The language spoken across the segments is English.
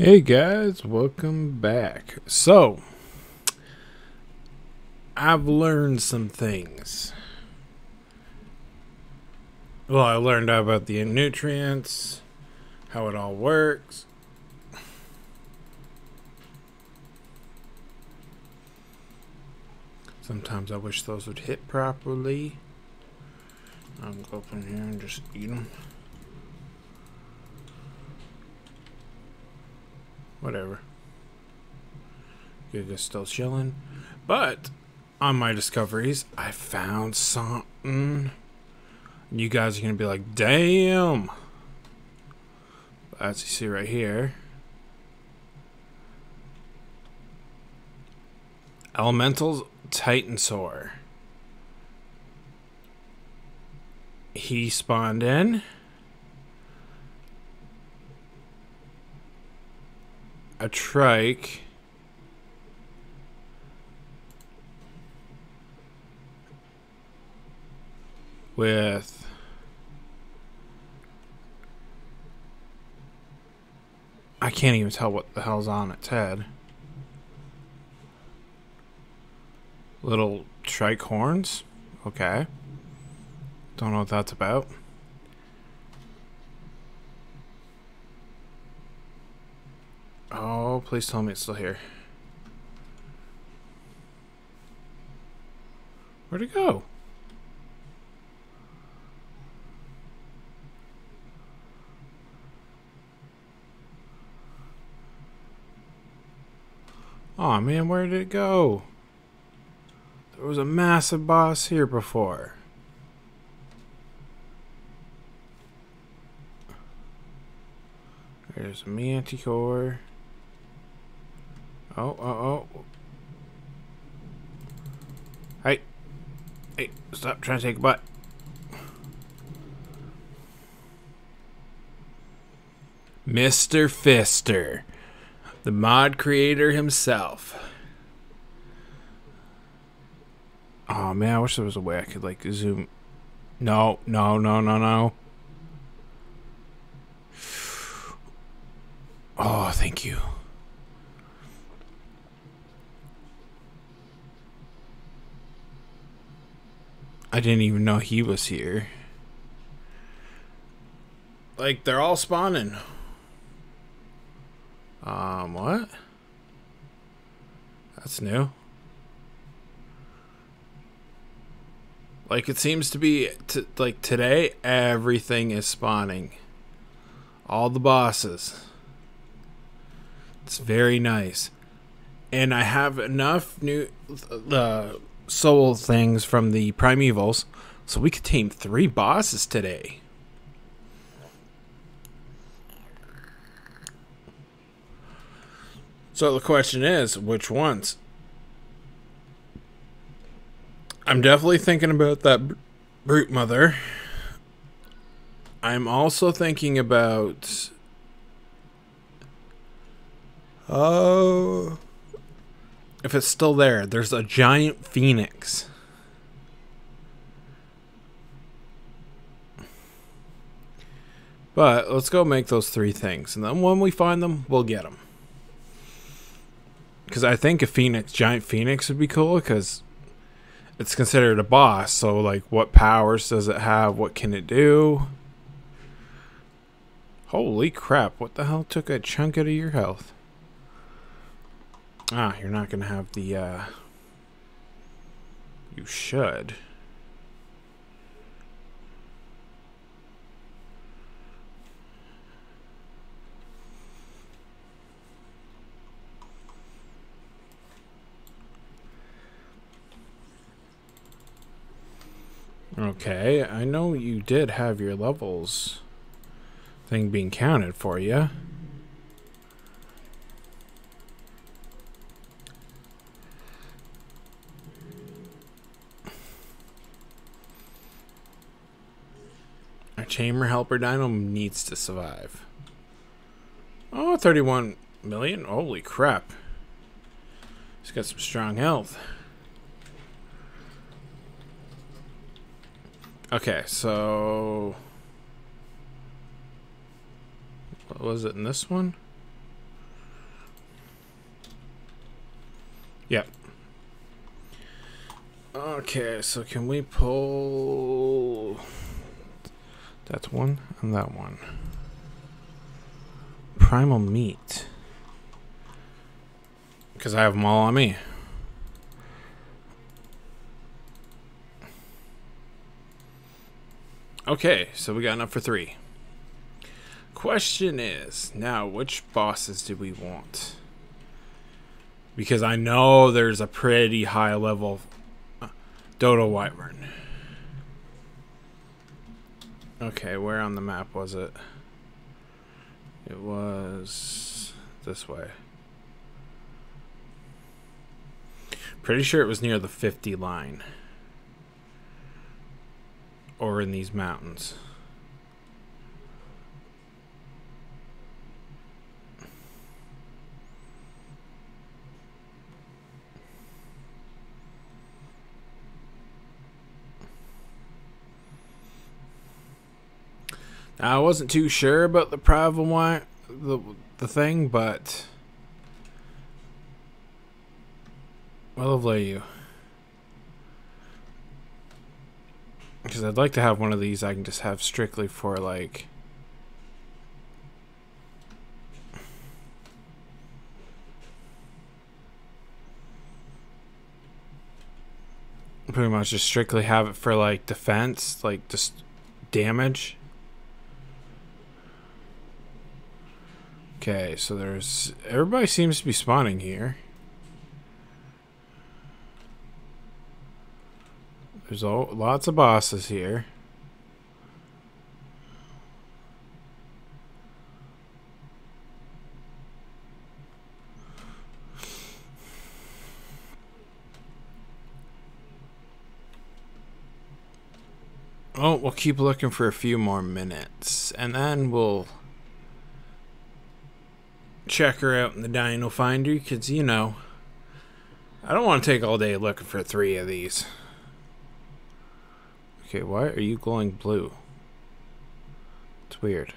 Hey guys, welcome back. So, I've learned some things. Well, I learned about the nutrients, how it all works. Sometimes I wish those would hit properly. I'll go up in here and just eat them. Whatever. Giga's still chilling. But on my discoveries, I found something. You guys are going to be like, damn. As you see right here. Elementals Titanosaur. He spawned in. A trike. With I can't even tell what the hell's on its head. Little trike horns? Okay. Don't know what that's about. Oh, please tell me it's still here. Where'd it go? oh, man, where did it go? There was a massive boss here before. There's a Manticore. Oh, oh, oh. Hey. Hey, stop trying to take a butt. Mr. Fister. The mod creator himself. Oh man, I wish there was a way I could like zoom. No, no, no, no, no. Oh, thank you. I didn't even know he was here. Like, they're all spawning. Um, what? That's new. Like, it seems to be, like, today, everything is spawning. All the bosses. It's very nice. And I have enough new uh, soul things from the primevals, so we could tame three bosses today. So the question is, which ones? I'm definitely thinking about that brute mother. I'm also thinking about Oh if it's still there, there's a giant phoenix. But let's go make those three things. And then when we find them, we'll get them. Because I think a phoenix, giant phoenix would be cool because it's considered a boss. So, like, what powers does it have? What can it do? Holy crap, what the hell took a chunk out of your health? Ah, you're not going to have the, uh... You should. Okay, I know you did have your levels thing being counted for you. Chamber Helper Dino needs to survive. Oh, 31 million? Holy crap. He's got some strong health. Okay, so... What was it in this one? Yep. Okay, so can we pull... That's one and that one. Primal meat. Because I have them all on me. Okay, so we got enough for three. Question is, now which bosses do we want? Because I know there's a pretty high level Dodo Wyvern. Okay, where on the map was it? It was this way. Pretty sure it was near the 50 line. Or in these mountains. I wasn't too sure about the private one, the the thing, but well, lovely you. Because I'd like to have one of these I can just have strictly for like. Pretty much just strictly have it for like defense, like just damage. Okay, so there's everybody seems to be spawning here. There's all, lots of bosses here. Oh, we'll keep looking for a few more minutes, and then we'll check her out in the Dino Finder because, you know, I don't want to take all day looking for three of these. Okay, why are you glowing blue? It's weird.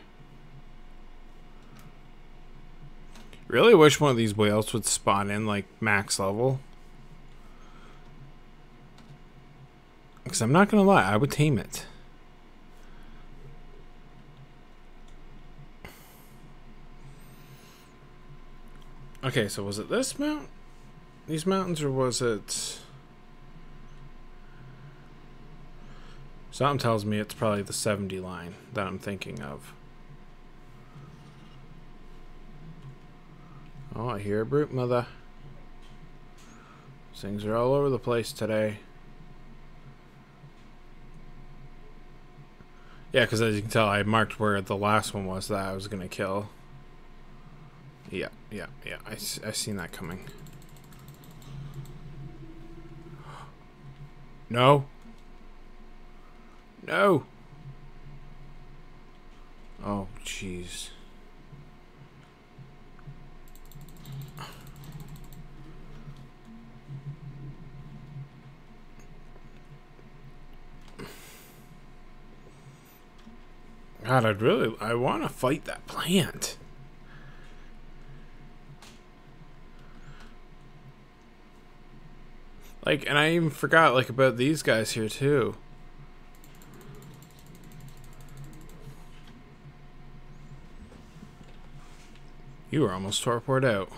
Really wish one of these whales would spawn in like max level. Because I'm not going to lie, I would tame it. Okay, so was it this mount? These mountains, or was it... Something tells me it's probably the 70 line that I'm thinking of. Oh, I hear a brute mother. Things are all over the place today. Yeah, because as you can tell, I marked where the last one was that I was going to kill. Yeah, yeah, yeah. I, I seen that coming. No. No. Oh, jeez. God, I'd really, I want to fight that plant. Like, and I even forgot, like, about these guys here, too. You were almost torpored out.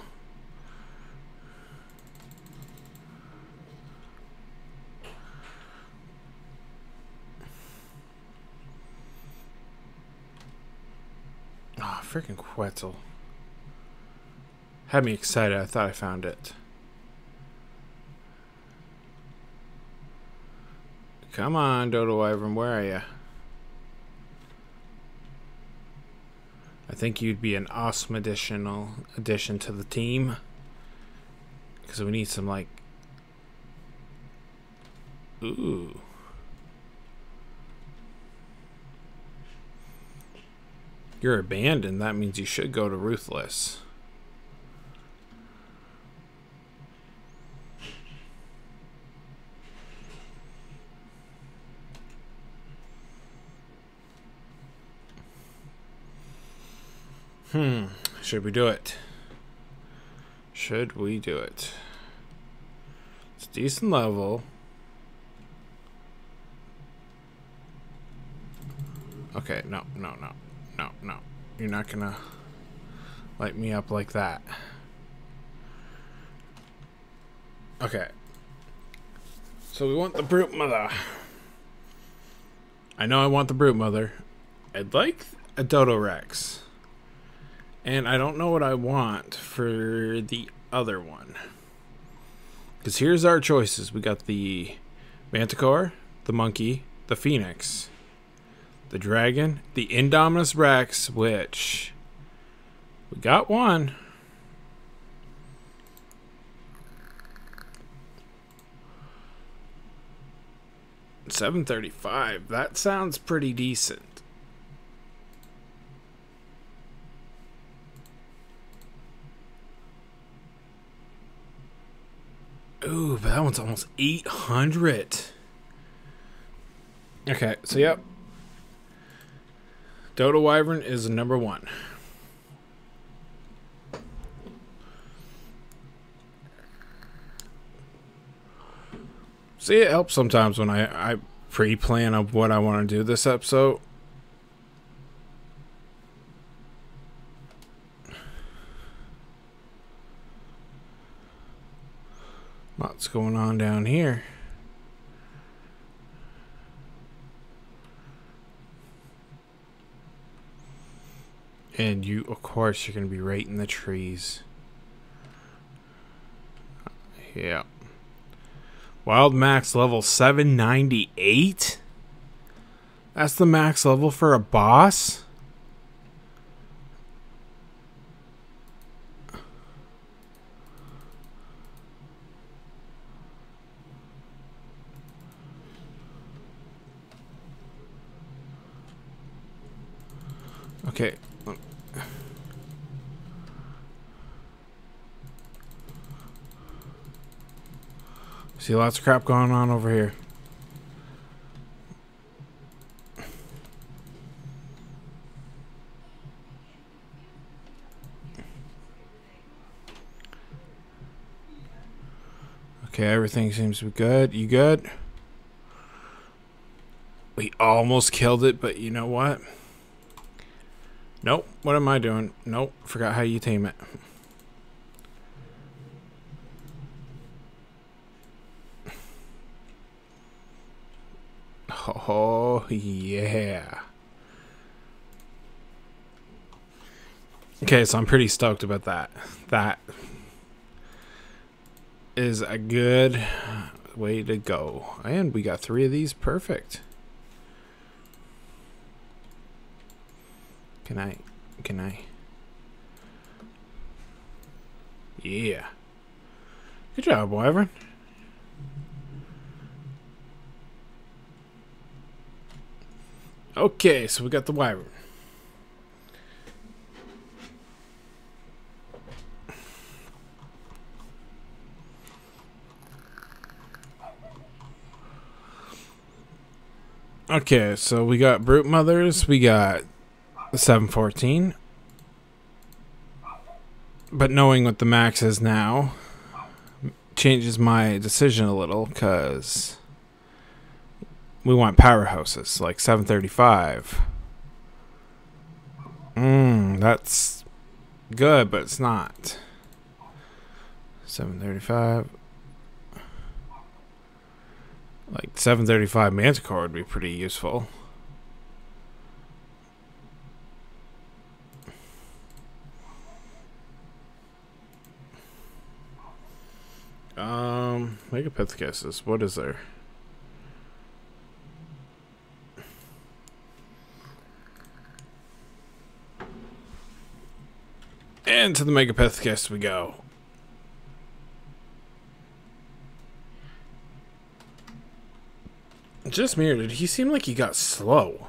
Ah, oh, freaking Quetzal. Had me excited. I thought I found it. Come on, Dodo Wyvern, where are you? I think you'd be an awesome additional addition to the team. Because we need some, like... Ooh. You're abandoned. That means you should go to Ruthless. Hmm. Should we do it? Should we do it? It's a decent level. Okay, no, no, no, no, no. You're not gonna light me up like that. Okay. So we want the brute mother. I know I want the brute mother. I'd like a Dodo Rex. And I don't know what I want for the other one. Because here's our choices. We got the Manticore, the Monkey, the Phoenix, the Dragon, the Indominus Rex, which we got one. Seven thirty-five. That sounds pretty decent. Ooh, but that one's almost 800. Okay, so yep. Dodo Wyvern is number one. See, it helps sometimes when I, I pre-plan of what I want to do this episode. What's going on down here? And you, of course, you're going to be right in the trees. Yeah. Wild max level 798? That's the max level for a boss? Okay. See lots of crap going on over here. Okay, everything seems to be good. You good? We almost killed it, but you know what? Nope. What am I doing? Nope. Forgot how you tame it. Oh, yeah. Okay, so I'm pretty stoked about that. That is a good way to go. And we got three of these. Perfect. Can I? Can I? Yeah. Good job, Wyvern. Okay, so we got the Wyvern. Okay, so we got Brute Mothers, we got 714. But knowing what the max is now changes my decision a little because we want powerhouses like 735. Mmm, that's good, but it's not. 735. Like 735 Manticore would be pretty useful. Um, Megapithecus, what is there? And to the Megapithecus we go. Just did he seem like he got slow?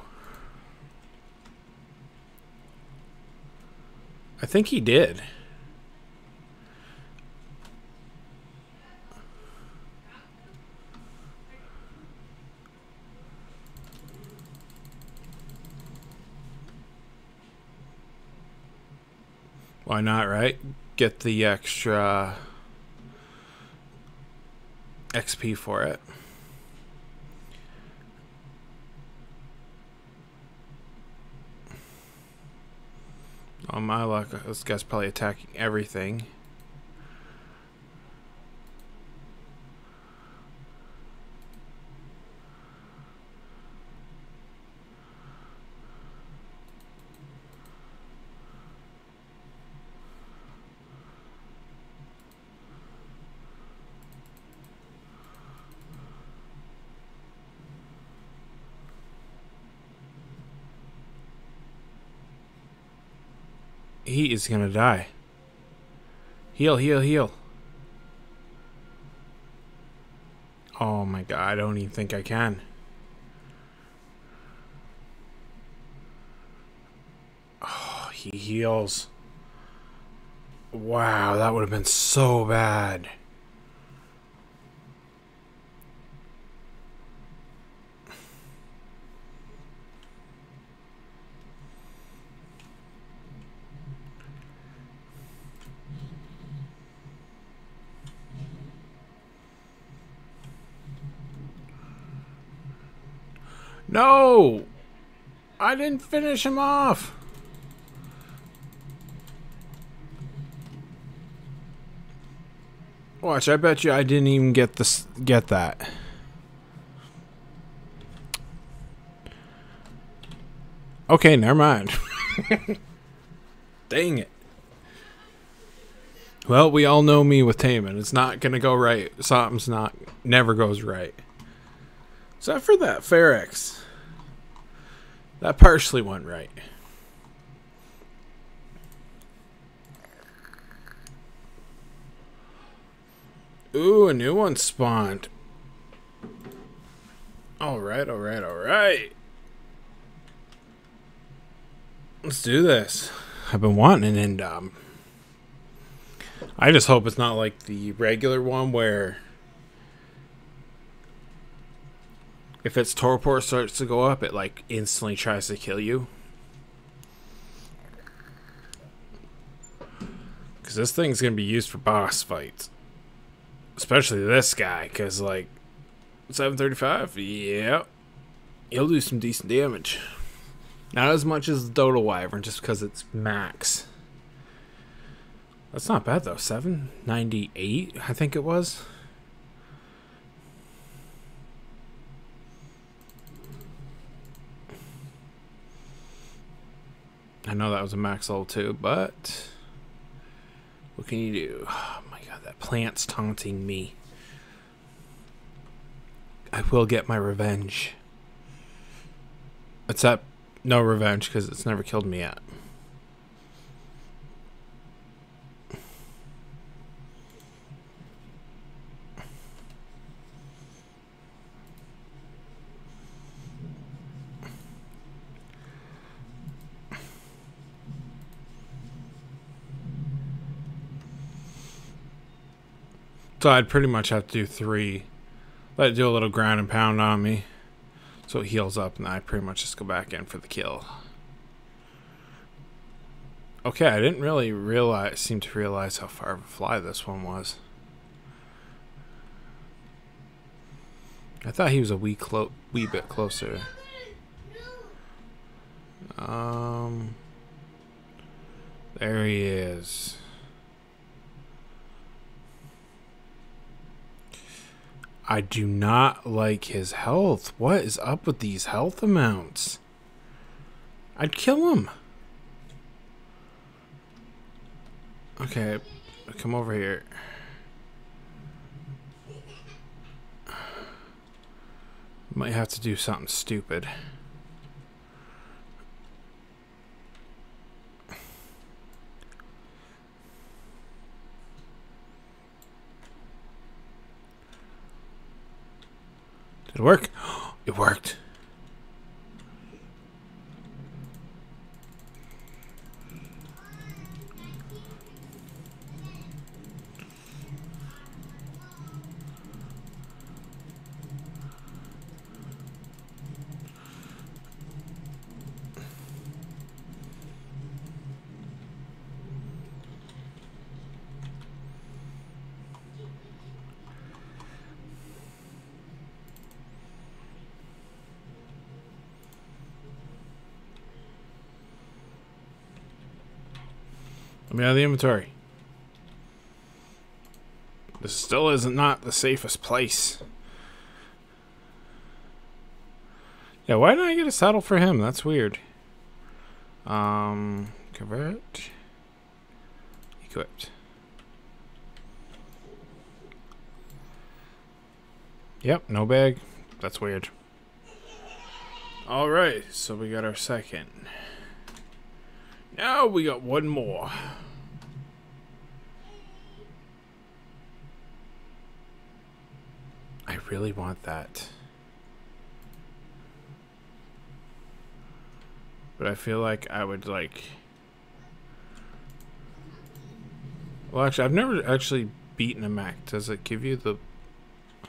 I think he did. Why not, right? Get the extra XP for it. On my luck, this guy's probably attacking everything. He is gonna die. Heal, heal, heal. Oh my god, I don't even think I can. Oh, he heals. Wow, that would have been so bad. No! I didn't finish him off! Watch, I bet you I didn't even get this get that. Okay, never mind. Dang it. Well, we all know me with Taman. It's not gonna go right. Something's not never goes right. Except for that Ferox. That partially went right. Ooh, a new one spawned. Alright, alright, alright. Let's do this. I've been wanting an Indom. I just hope it's not like the regular one where if its torpor starts to go up, it like instantly tries to kill you. Because this thing's going to be used for boss fights. Especially this guy, because like 735, yeah, he'll do some decent damage. Not as much as the Dodo Wyvern, just because it's max. That's not bad though. 798, I think it was. I know that was a max level too, but what can you do? Oh my god, that plant's taunting me. I will get my revenge. Except no revenge because it's never killed me yet. So I'd pretty much have to do three. Let it do a little ground and pound on me. So it heals up and I pretty much just go back in for the kill. Okay, I didn't really realize seem to realize how far of a fly this one was. I thought he was a wee clo wee bit closer. Um there he is. I do not like his health. What is up with these health amounts? I'd kill him. Okay, come over here. Might have to do something stupid. It work? It worked. Inventory. This still isn't not the safest place. Yeah, why didn't I get a saddle for him? That's weird. Um, convert. Equipped. Yep, no bag. That's weird. Alright, so we got our second. Now we got one more. I really want that. But I feel like I would like... Well, actually, I've never actually beaten a mech. Does it give you the...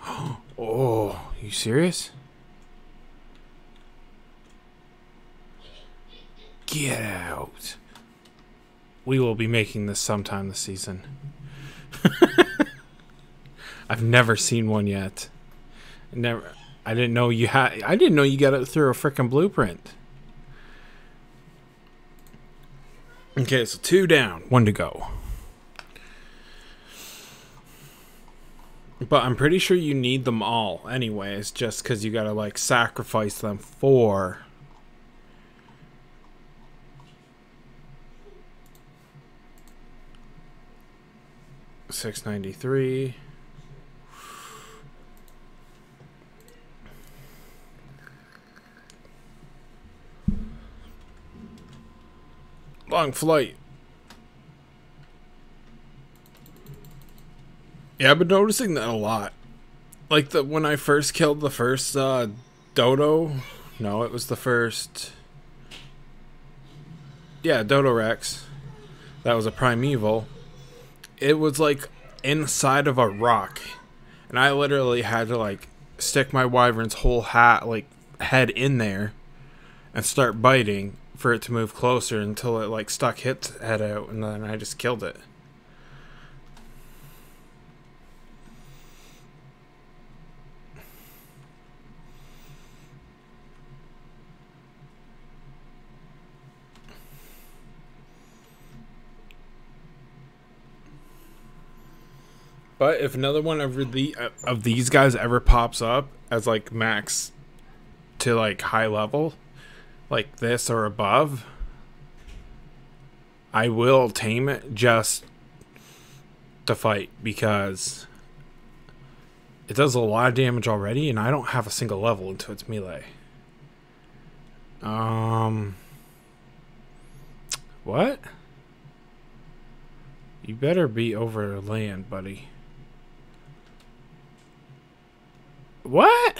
Oh, you serious? Get out. We will be making this sometime this season. I've never seen one yet. Never. I didn't know you had. I didn't know you got it through a freaking blueprint. Okay, so two down, one to go. But I'm pretty sure you need them all, anyways, just because you gotta like sacrifice them for six ninety three. Long flight. Yeah, I've been noticing that a lot. Like the when I first killed the first uh, dodo. No, it was the first. Yeah, Dodo Rex. That was a primeval it was like inside of a rock, and I literally had to like stick my wyvern's whole hat like head in there and start biting for it to move closer until it like stuck its head out, and then I just killed it. But if another one of the of these guys ever pops up as like max to like high level, like this or above, I will tame it just to fight because it does a lot of damage already, and I don't have a single level into its melee. Um, what? You better be over land, buddy. What?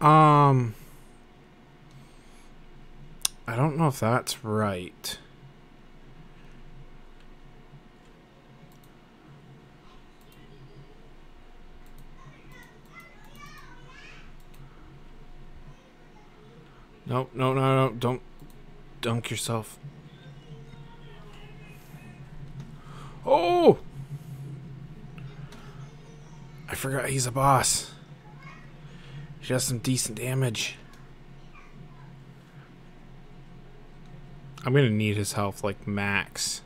Um, I don't know if that's right. No, no, no, no, don't dunk yourself. Oh! I forgot he's a boss. Does some decent damage. I'm gonna need his health like max.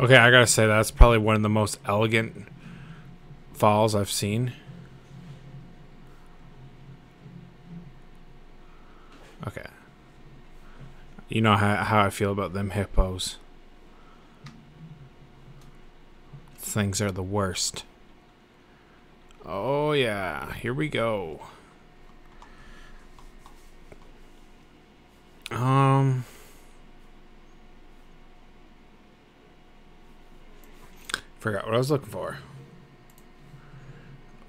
Okay, I gotta say that's probably one of the most elegant falls I've seen. Okay. You know how, how I feel about them hippos. Things are the worst. Oh yeah, here we go. Um... Forgot what I was looking for.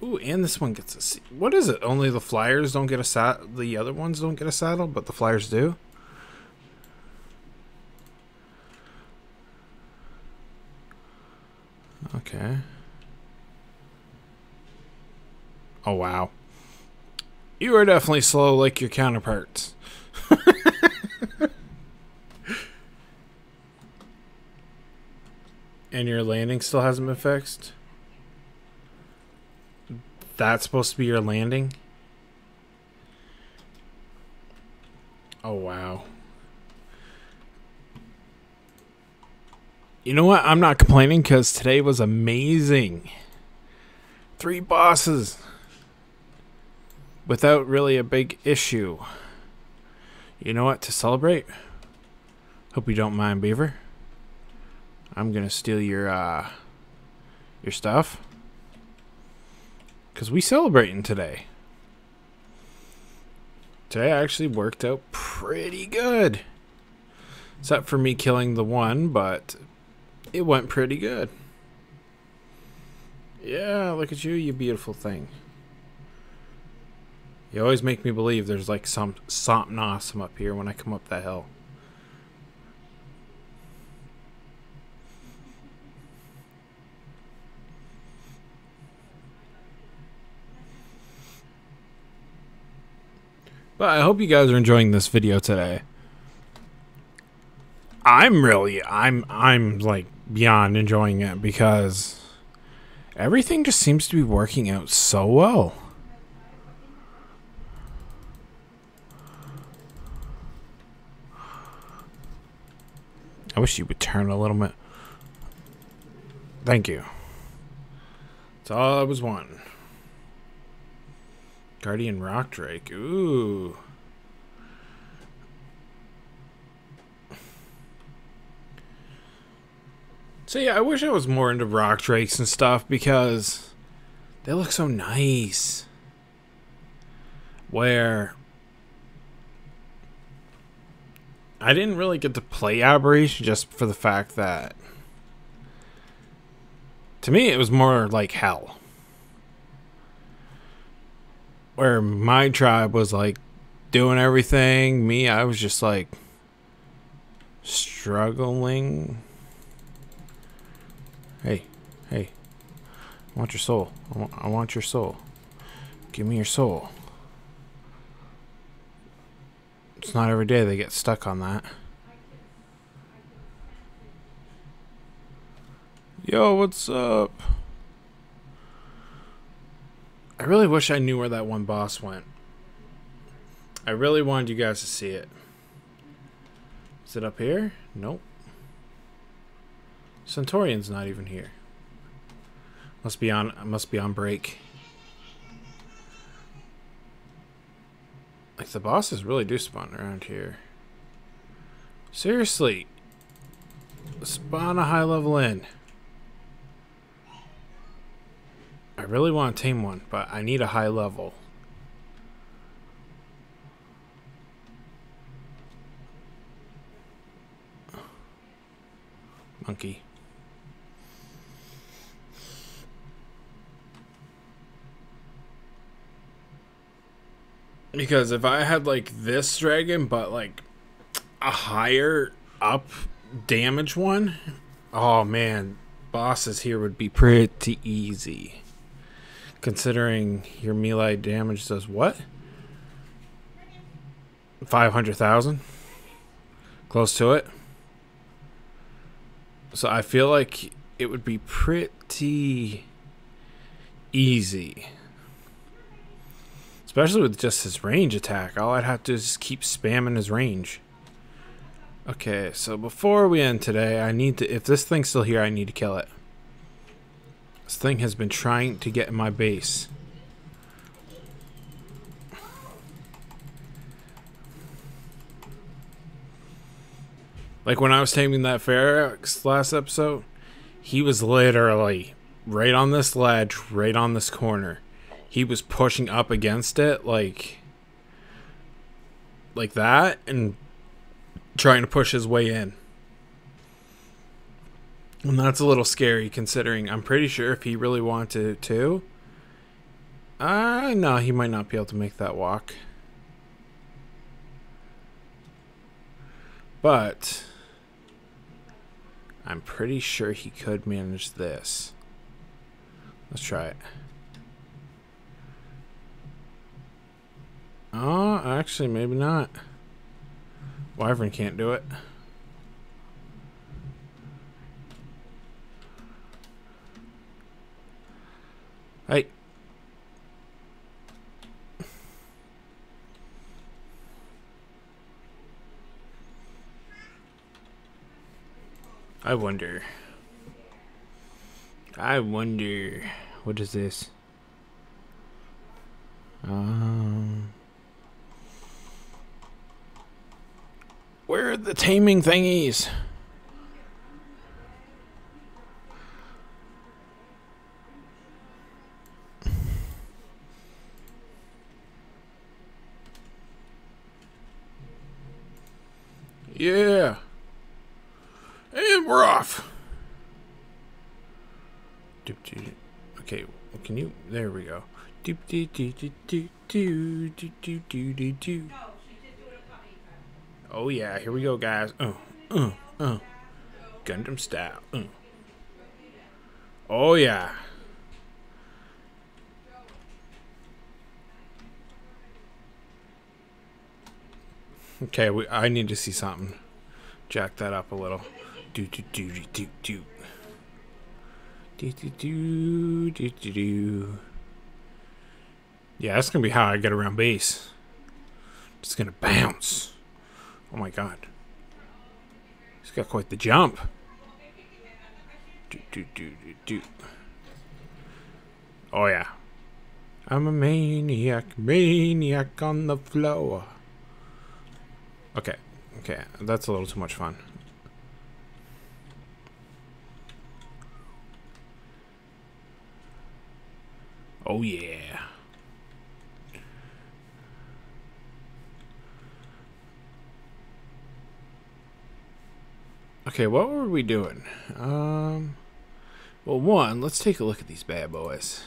Ooh, and this one gets a. What is it? Only the flyers don't get a saddle. The other ones don't get a saddle, but the flyers do. Okay. Oh wow. You are definitely slow like your counterparts. And your landing still hasn't been fixed? That's supposed to be your landing? Oh, wow. You know what? I'm not complaining because today was amazing. Three bosses without really a big issue. You know what? To celebrate, hope you don't mind, Beaver. I'm gonna steal your uh, your stuff because we celebrating today. Today actually worked out pretty good, except for me killing the one, but it went pretty good. Yeah, look at you, you beautiful thing. You always make me believe there's like some something awesome up here when I come up that hill. But I hope you guys are enjoying this video today. I'm really I'm I'm like beyond enjoying it because everything just seems to be working out so well. I wish you would turn a little bit. Thank you. That's all I was wanting. Guardian Rock Drake. Ooh. So yeah, I wish I was more into rock drakes and stuff because they look so nice. Where I didn't really get to play Aberration just for the fact that to me it was more like hell. Where my tribe was like doing everything, me I was just like struggling Hey, hey. I want your soul. I want, I want your soul. Give me your soul. It's not every day they get stuck on that. Yo, what's up? I really wish I knew where that one boss went. I really wanted you guys to see it. Is it up here? Nope. Centaurion's not even here. Must be on must be on break. Like the bosses really do spawn around here. Seriously. Spawn a high level in. I really want to tame one, but I need a high level. Monkey. Because if I had like this dragon, but like a higher up damage one, oh man, bosses here would be pretty easy. Considering your melee damage does what? 500,000? Close to it. So I feel like it would be pretty easy Especially with just his range attack. All I'd have to do is keep spamming his range. Okay, so before we end today, I need to... If this thing's still here, I need to kill it. This thing has been trying to get in my base. Like when I was taming that Ferox last episode, he was literally right on this ledge, right on this corner he was pushing up against it like like that and trying to push his way in. And that's a little scary considering I'm pretty sure if he really wanted to, uh no, he might not be able to make that walk. But I'm pretty sure he could manage this. Let's try it. Oh, actually, maybe not. Wyvern can't do it. Hey. I wonder. I wonder. What is this? Um. Where are the taming thingies? Yeah. And we're off. Okay, can you? There we go. Do do do do do do do do do do. Oh yeah, here we go, guys. Uh, uh, uh. Gundam style. Uh. Oh yeah. Okay, we, I need to see something. Jack that up a little. Do do do do do do. Do do do do do do. Yeah, that's gonna be how I get around base. Just gonna bounce. Oh my god. He's got quite the jump. Do do do do do. Oh yeah. I'm a maniac, maniac on the floor. Okay, okay, that's a little too much fun. Oh yeah. Okay, what were we doing? Um, well, one, let's take a look at these bad boys.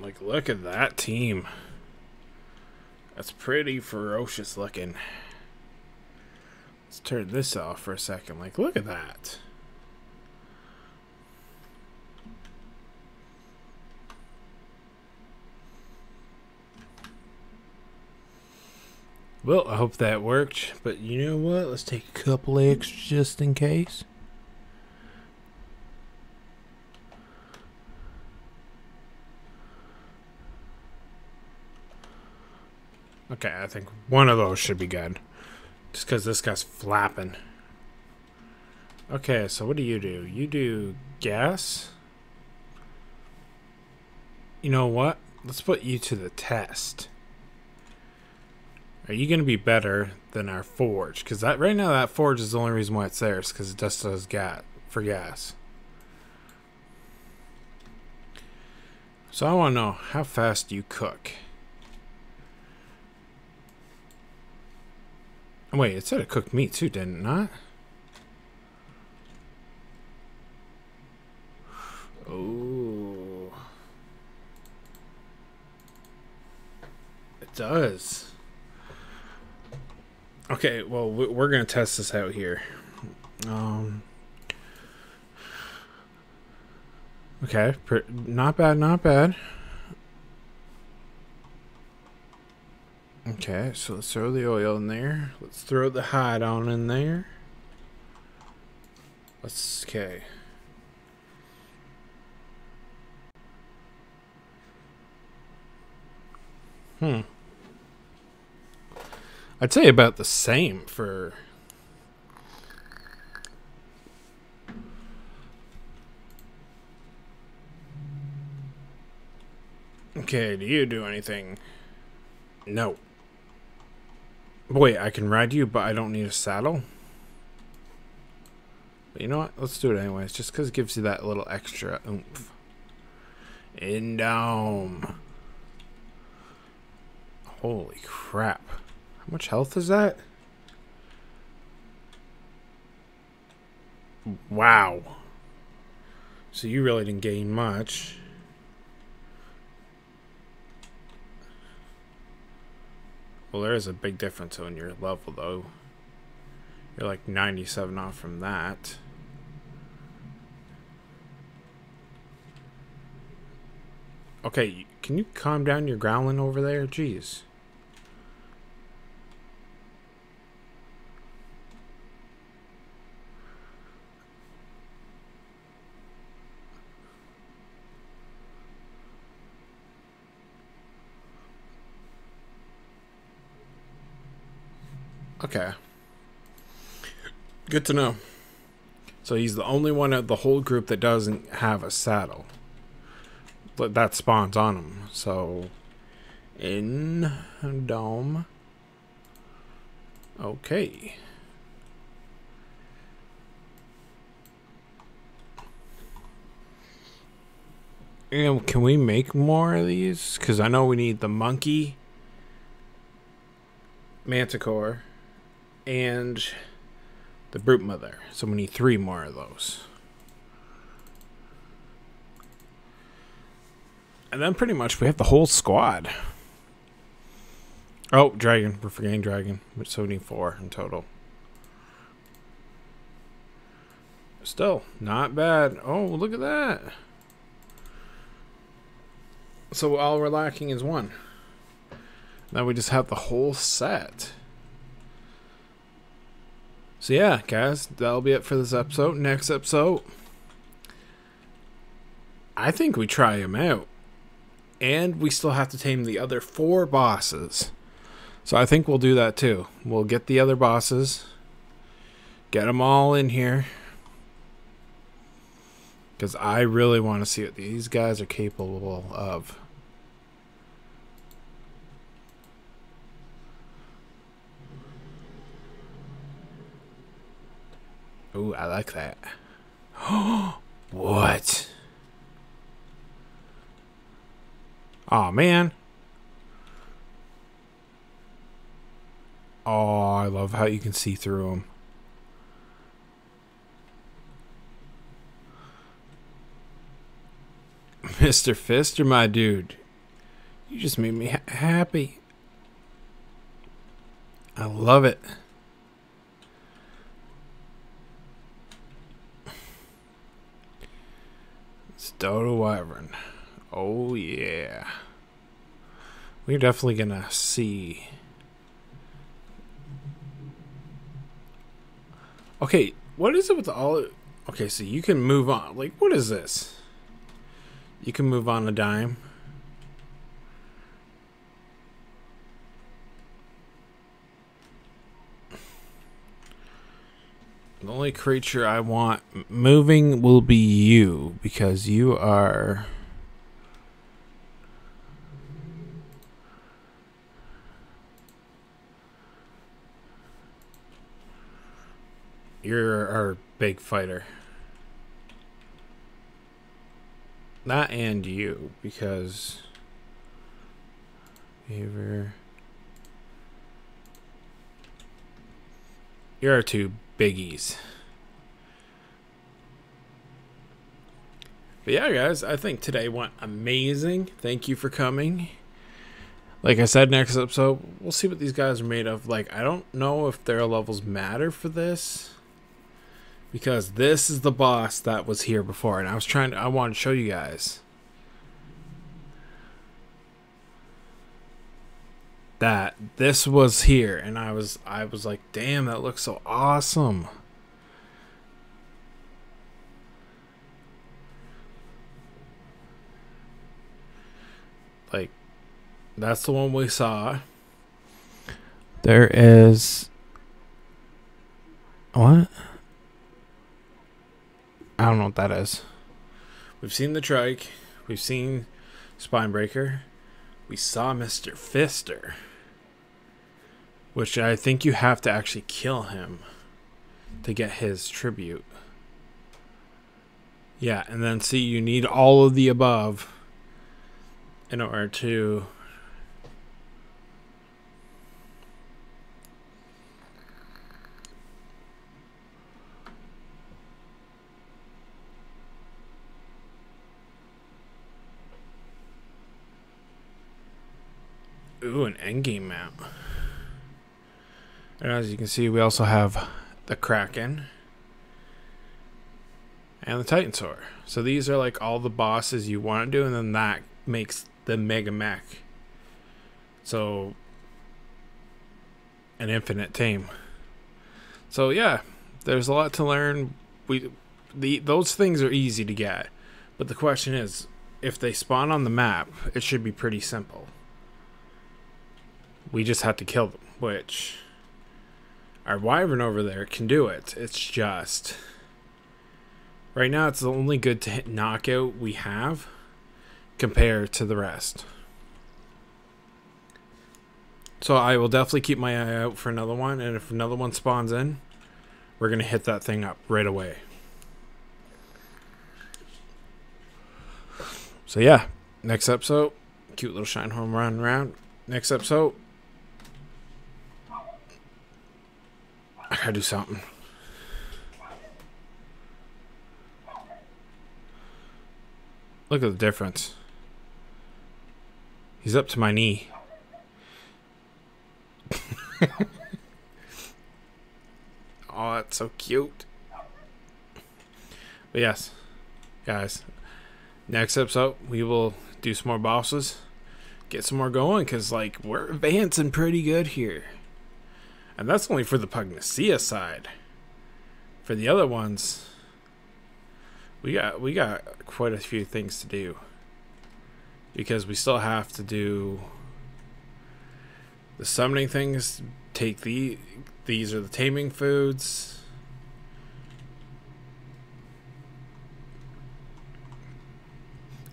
Like, look at that team. That's pretty ferocious looking. Let's turn this off for a second. Like, look at that. Well, I hope that worked. But you know what? Let's take a couple extras just in case. Okay, I think one of those should be good. Just because this guy's flapping. Okay, so what do you do? You do gas? You know what? Let's put you to the test. Are you going to be better than our forge? Because that right now that forge is the only reason why it's there is because it just does gas for gas. So I want to know how fast you cook. Wait, it said it cooked meat too, didn't it not? Oh. It does. Okay, well, we're going to test this out here. Um. Okay, not bad, not bad. Okay, so let's throw the oil in there. Let's throw the hide on in there. Let's, okay. Hmm. I'd say about the same for... Okay, do you do anything? No. Wait, I can ride you, but I don't need a saddle? But you know what? Let's do it anyways, just because it gives you that little extra oomph. Indome. Holy crap. How much health is that? Wow. So you really didn't gain much. Well, there is a big difference on your level, though. You're like 97 off from that. Okay, can you calm down your growling over there? Jeez. Okay. Good to know. So he's the only one of the whole group that doesn't have a saddle. But that spawns on him. So in dome. Okay. And can we make more of these? Because I know we need the monkey, manticore, and the brute mother. So we need three more of those. And then pretty much we have the whole squad. Oh, dragon. We're forgetting dragon. So we need four in total. Still, not bad. Oh, look at that. So all we're lacking is one. Now we just have the whole set. So yeah, guys, that'll be it for this episode. Next episode, I think we try him out. And we still have to tame the other four bosses. So I think we'll do that too. We'll get the other bosses. Get them all in here. Because I really want to see what these guys are capable of. Ooh, I like that. what? oh, man. Oh, I love how you can see through them. Mr. Fister, my dude. You just made me ha happy. I love it. Dodo Wyvern. Oh, yeah. We're definitely going to see. Okay, what is it with all... Okay, so you can move on. Like, what is this? You can move on a dime. The only creature I want moving will be you because you are. You're our big fighter. That and you because. Beaver. You're our two biggies. But yeah, guys, I think today went amazing. Thank you for coming. Like I said, next episode, we'll see what these guys are made of. Like, I don't know if their levels matter for this. Because this is the boss that was here before. And I was trying to, I wanted to show you guys. That this was here and I was I was like, "Damn, that looks so awesome." Like that's the one we saw. There is what? I don't know what that is. We've seen the trike. We've seen Spinebreaker. We saw Mr. Fister. Which I think you have to actually kill him to get his tribute. Yeah, and then see, you need all of the above in order to Ooh, an endgame map. And as you can see, we also have the Kraken and the Titanosaur. So these are like all the bosses you want to do, and then that makes the Mega Mek. So an infinite tame. So yeah, there's a lot to learn. We the those things are easy to get, but the question is, if they spawn on the map, it should be pretty simple. We just have to kill them, which our wyvern over there can do it. It's just right now it's the only good to hit knockout we have compared to the rest. So I will definitely keep my eye out for another one, and if another one spawns in, we're gonna hit that thing up right away. So yeah, next episode, cute little shine home run around. Next episode, gotta do something. Look at the difference. He's up to my knee. oh, that's so cute. But yes, guys, next episode we will do some more bosses, get some more going, because like we're advancing pretty good here. And that's only for the Pugnacia side. For the other ones, we got we got quite a few things to do. Because we still have to do the summoning things, take the these are the taming foods.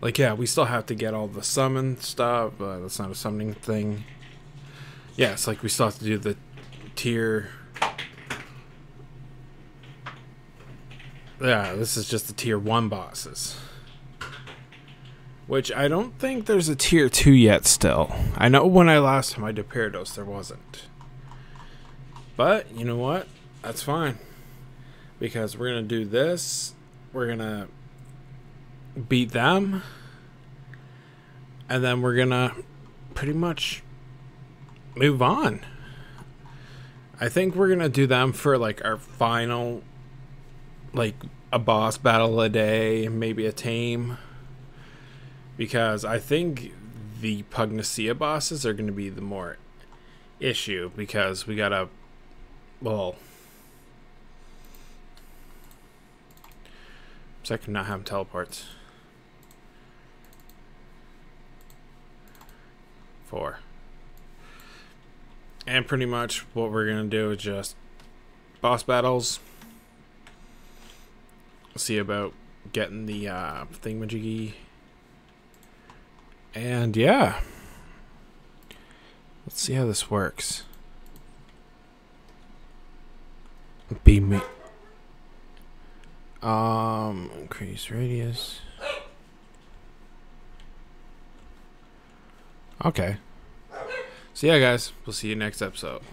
Like yeah, we still have to get all the summon stuff. That's not a summoning thing. Yeah, it's like we still have to do the tier. Yeah, this is just the tier 1 bosses. Which I don't think there's a tier 2 yet still. I know when I last time I did Parados there wasn't. But, you know what? That's fine. Because we're going to do this. We're going to beat them. And then we're going to pretty much move on. I think we're gonna do them for like our final, like a boss battle a day, maybe a tame. Because I think the Pugnacia bosses are gonna be the more issue because we gotta, well, second not have teleports. Four. And pretty much what we're going to do is just boss battles. See about getting the uh, thingamajiggy. And yeah. Let's see how this works. Be me. Um, increase radius. Okay. So yeah, guys, we'll see you next episode.